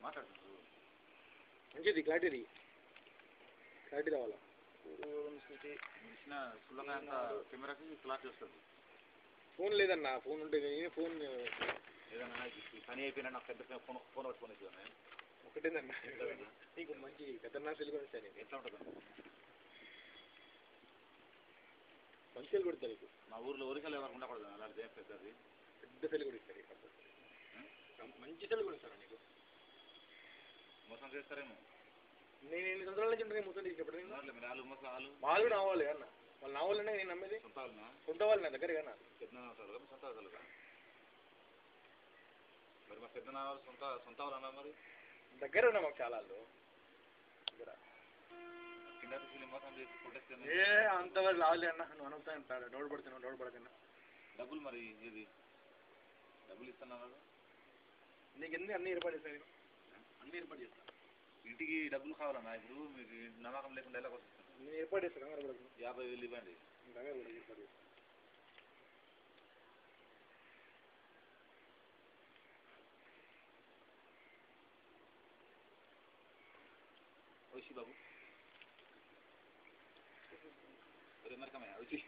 మాట్లాడుతున్నారు. మంచిది clarity clarity కావాలా ఇచ్చిన సులభంగా కెమెరాకి క్లాస్ వస్తుంది ఫోన్ లేదన్నా ఫోన్ ఉంటే నేను ఫోన్ ఏదన్నా పని అయిపోయినా నాకు పెద్ద ఫోన్ ఫోన్ పట్టుకొని ఇచ్చాను ఒకటేదన్నా? నీకు మంచి పెద్ద సెల్ కూడా ఎట్లా ఉంటుంది మంచి సెల్ కొడతా నీకు. మా ఊర్లో ఒరికలు ఎవరు ఉండకూడదు అలాంటిది ఏం పెద్దది పెద్ద సెల్ కూడా ఇస్తారు మంచి సెల్ కూడా నీకు? మోసం చేస్తారేమో? నేను ఎన్ని సంవత్సరాల నుంచి ఉంటాను నేను ఉన్నారులే మీరు వాళ్ళు మోసం వాళ్ళు వాళ్ళు కూడా నావాలి అన్న. వాళ్ళు నావాలనే నేను నమ్మేది. సొంత వాళ్ళనా? వాళ్ళు నా దగ్గర కన్నా పెద్ద కదా సొంత మరి మా పెద్ద నాన్న సొంత సొంత వాళ్ళు అన్నారు మరి? దగ్గర ఉన్నా మాకు చాలా వాళ్ళు. దగ్గర. ఏ అంతవరకు రావాలి అన్న. నువ్వు అనుకుతాను డౌట్ పడుతున్నావు డౌట్ పడకన్నా. డబ్బులు మరి ఏది? డబ్బులు ఇస్తున్నారు నీకు ఎన్ని అన్ని ఏర్పాటు చేస్తాను నేను అన్ని ఏర్పాటు చేస్తాను ఇంటికి డబ్బులు కావాలన్నా ఇప్పుడు మీకు నమ్మకం లేకుండా ఎలా వస్తుంది నేను ఏర్పాటు చేస్తాను కంగారు పడకు. యాభై వేలు ఇవ్వండి. కంగారు పడకు ఏర్పాటు చేస్తాను వచ్చి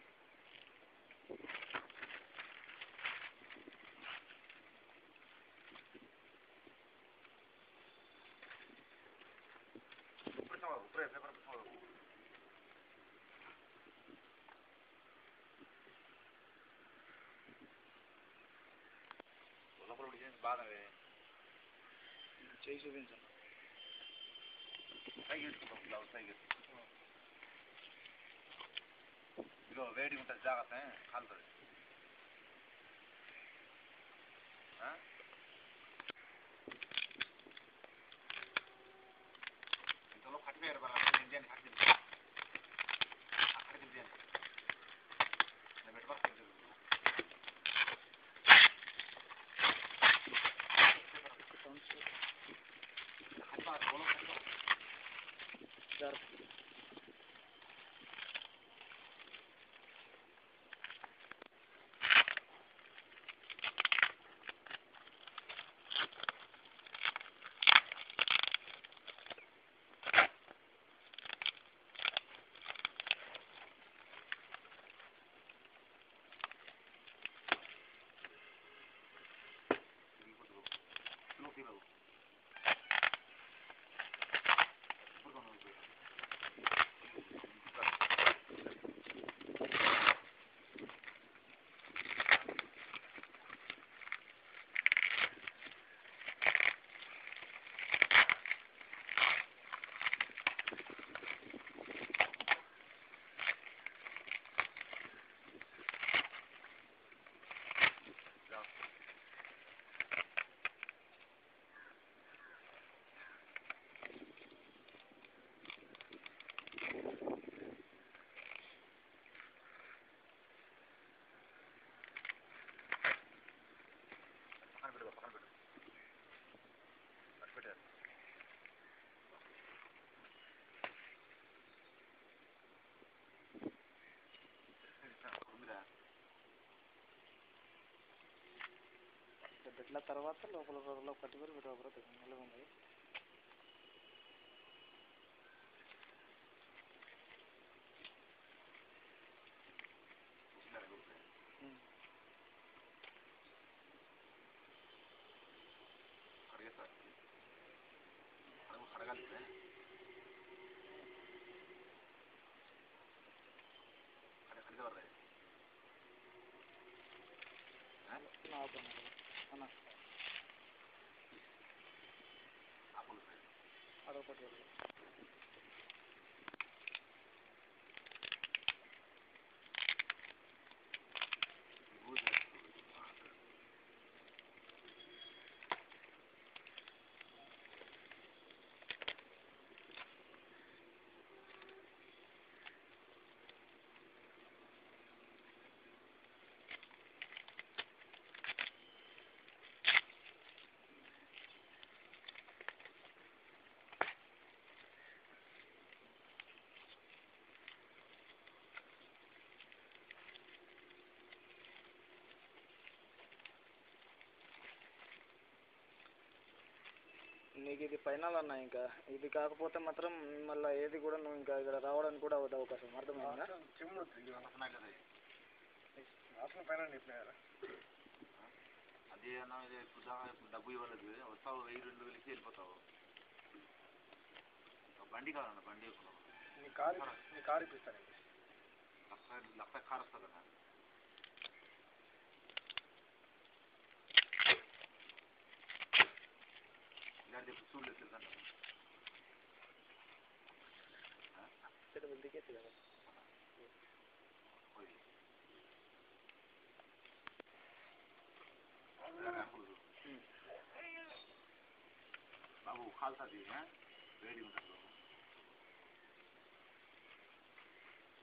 92 चाहिए बिन सर टाइगर को बुलाओ टाइगर बिलो वेडी में जागत है खाल कर हां चलो खट में बराबर इंडियन खट में खट में इंडियन मैं बैठ बात कर Gracias. పెట్టిన తర్వాత లోపల లోపల కట్టుకొని మీరు ఒకరు తెగ ఉంది చూసినారా గుర్తు नमस्कार నీకు ఇది ఫైనల్ అన్న ఇంకా. ఇది కాకపోతే మాత్రం మళ్ళీ ఏది కూడా నువ్వు ఇంకా ఇక్కడ రావడానికి కూడా అవదు అవకాశం. అర్థమైందా? అదే అన్న ఇది ఇప్పుడు డబ్బు ఇవ్వలేదు. వస్తావు వెయ్యి రెండు వేలకి వెళ్ళిపోతావు. బండి కావాలన్న బండి కారు నీ కారు ఇప్పిస్తాను. లక్ష లక్ష కారు వస్తుంది కదా బాబు కాలుతుంది వేడి ఉంటారు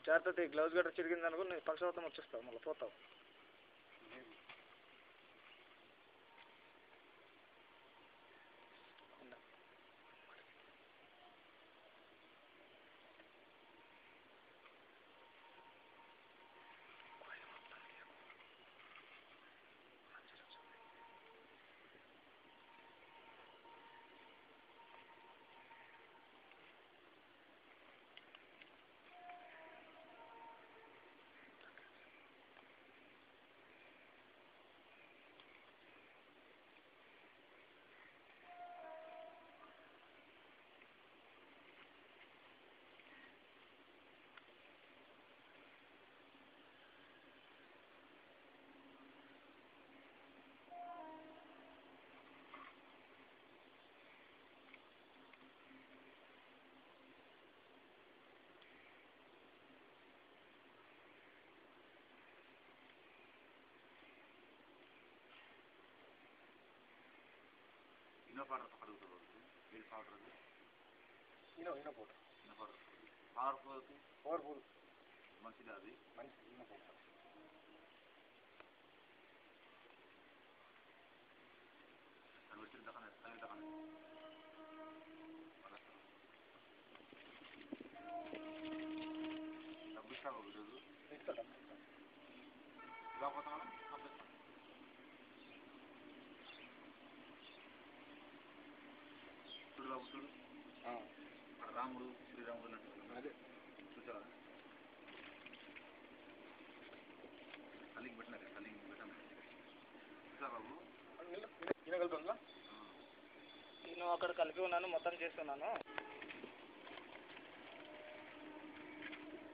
జాగ్రత్త గ్లౌజ్ గట్రా చిరిగింది అనుకో నేను పక్షవాతం వచ్చేస్తావు మళ్ళీ పోతావు. ఇన్నో పౌడర్ అడుగుతావు ఏది పౌడర్ అది Eno Eno పోట ఇన్నో powder powerful powerful మంచిది అది మంచి ఇనో పోట అది వచ్చిన దకాన తగిన దకాన డబ్బు ఇస్తావు ఈరోజు ఇస్తాడా ఇవ్వకపోతావా పంపిస్తాను చూడు బాబు అక్కడ రాముడు శ్రీరాముడు అదే. చూసావా? కలిగి పెట్టినారు కలిగి పెట్టాను. బాబు? వినగలుగుతుందా? నేను అక్కడ కలిపి ఉన్నాను మొత్తం చేస్తున్నాను.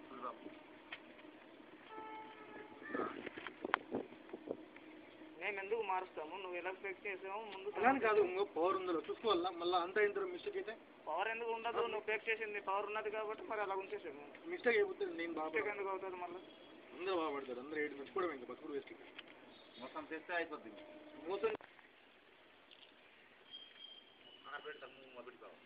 చూడు బాబు. మేము ఎందుకు మారుస్తాము? నువ్వు ఎలా ఫిక్స్ చేసావు? ముందు అలాని కాదు ఇంకో పవర్ ఉందో చూసుకోవాలా మళ్ళీ అంతా ఇంత మిస్టేక్ అయితే. పవర్ ఎందుకు ఉండదు? నువ్వు ఫేక్ చేసింది పవర్ ఉన్నది కాబట్టి మరి అలా ఉంచేసాము. మిస్టేక్ అయిపోతుంది నేను బాగా మిస్టేక్ ఎందుకు అవుతుంది మళ్ళీ? అందరూ బాగుపడతారు అందరూ ఏడు మెచ్చుకోవడం ఇంకా బతుకుడు వేస్ట్ మొత్తం చేస్తే అయిపోద్ది. మోసం పెడతాము మొదటి కావాలి.